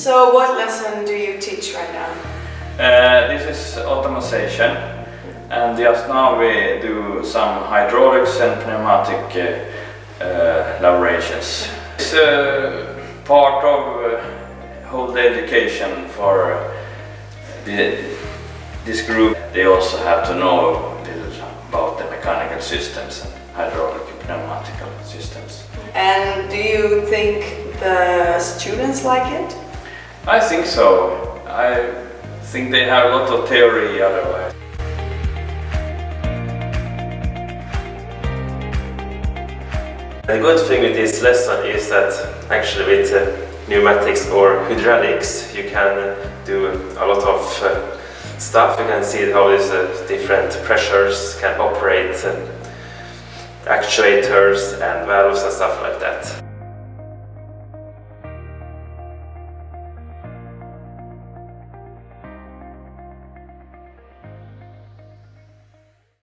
So what lesson do you teach right now? Uh, this is automation and just now we do some hydraulics and pneumatic uh, uh, elaborations. It's uh, part of uh, whole education for uh, the, this group. They also have to know a little about the mechanical systems and hydraulic and pneumatic systems. And do you think the students like it? I think so. I think they have a lot of theory otherwise. The good thing with this lesson is that actually with uh, pneumatics or hydraulics you can do a lot of uh, stuff. You can see how these uh, different pressures can operate, actuators and valves and stuff like that.